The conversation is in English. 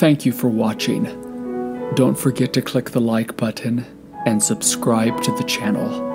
Thank you for watching. Don't forget to click the like button and subscribe to the channel.